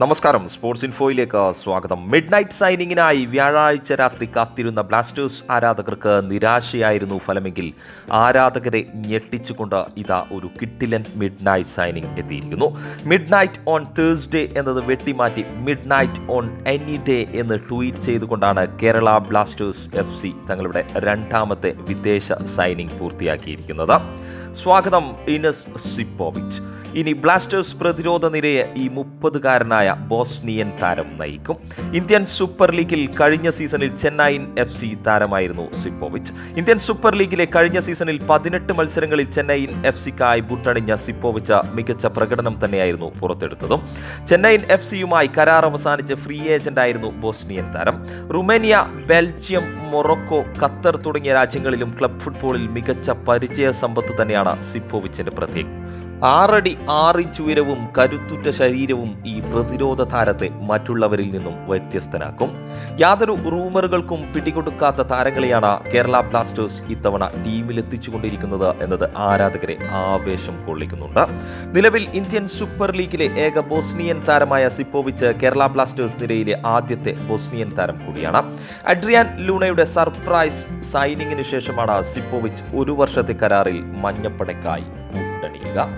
നമസ്കാരം. സ്പോർട്സ് ഇൻഫോയിലേക്ക് സ്വാഗതം. Mid night സൈനിങ്ങിനായി വ്യാഴാഴ്ച രാത്രി കാത്തിരുന്ന ബ്ലാസ്റ്റേഴ്സ് ആരാധകർക്ക് നിരാശയായിരുന്നു ഫലമെങ്കിൽ ആരാധകരെ ഞെട്ടിച്ചുകൊണ്ട് ഇതാ ഒരു കിട്ടിലൻ മിഡ് നൈറ്റ് സൈനിങ് എത്തിയിരിക്കുന്നു. മിഡ് നൈറ്റ് ഓൺ തേഴ്സ്ഡേ എന്നത് വെട്ടിമാറ്റി midnight on any day എന്ന് ട്വീറ്റ് ചെയ്തുകൊണ്ടാണ് കേരള ബ്ലാസ്റ്റേഴ്സ് എഫ് സി തങ്ങളുടെ രണ്ടാമത്തെ വിദേശ സൈനിങ് പൂർത്തിയാക്കിയിരിക്കുന്നത്. സ്വാഗതം ഇനസ് സിപ്പോവിച്ച് ഇനി ബ്ലാസ്റ്റേഴ്സ് പ്രതിരോധ നിരയെ ഈ മുപ്പതുകാരനായ ബോസ്നിയൻ താരം നയിക്കും. ഇന്ത്യൻ സൂപ്പർ ലീഗിൽ കഴിഞ്ഞ സീസണിൽ ചെന്നൈയിൻ എഫ് സി താരമായിരുന്നു സിപ്പോവിച്ച്. ഇന്ത്യൻ സൂപ്പർ ലീഗിലെ കഴിഞ്ഞ സീസണിൽ പതിനെട്ട് മത്സരങ്ങളിൽ ചെന്നൈയിൻ എഫ് സിക്കായി ബുട്ടണിഞ്ഞ സിപ്പോവിച്ച മികച്ച പ്രകടനം തന്നെയായിരുന്നു പുറത്തെടുത്തതും. ചെന്നൈയിൻ എഫ് സിയുമായി കരാർ അവസാനിച്ച് ഫ്രീ ഏജന്റ് ആയിരുന്നു ബോസ്നിയൻ താരം. റുമേനിയ ബെൽജിയം മൊറോക്കോ ഖത്തർ തുടങ്ങിയ രാജ്യങ്ങളിലും ക്ലബ് ഫുട്ബോളിൽ മികച്ച പരിചയ സമ്പത്ത് തന്നെയാണ് സിപ്പോവിച്ചിന്റെ പ്രത്യേകം ആറടി ആറിഞ്ച് ഉയരവും കരുത്തുറ്റ ശരീരവും ഈ പ്രതിരോധ താരത്തെ മറ്റുള്ളവരിൽ നിന്നും വ്യത്യസ്തനാക്കും. യാതൊരു റൂമറുകൾക്കും പിടികൊടുക്കാത്ത താരങ്ങളെയാണ് കേരള ബ്ലാസ്റ്റേഴ്സ് ഇത്തവണ ടീമിലെത്തിച്ചുകൊണ്ടിരിക്കുന്നത് എന്നത് ആരാധകരെ ആവേശം കൊള്ളിക്കുന്നുണ്ട്. നിലവിൽ ഇന്ത്യൻ സൂപ്പർ ലീഗിലെ ഏക ബോസ്നിയൻ താരമായ സിപ്പോവിച്ച് കേരള ബ്ലാസ്റ്റേഴ്സ് നിരയിലെ ആദ്യത്തെ ബോസ്നിയൻ താരം കൂടിയാണ്. അഡ്രിയാൻ ലൂണയുടെ സർപ്രൈസ് സൈനിങ്ങിന് ശേഷമാണ് സിപ്പോവിച്ച് ഒരു വർഷത്തെ കരാറിൽ മഞ്ഞപ്പടക്കായി കൂട്ടണിയുക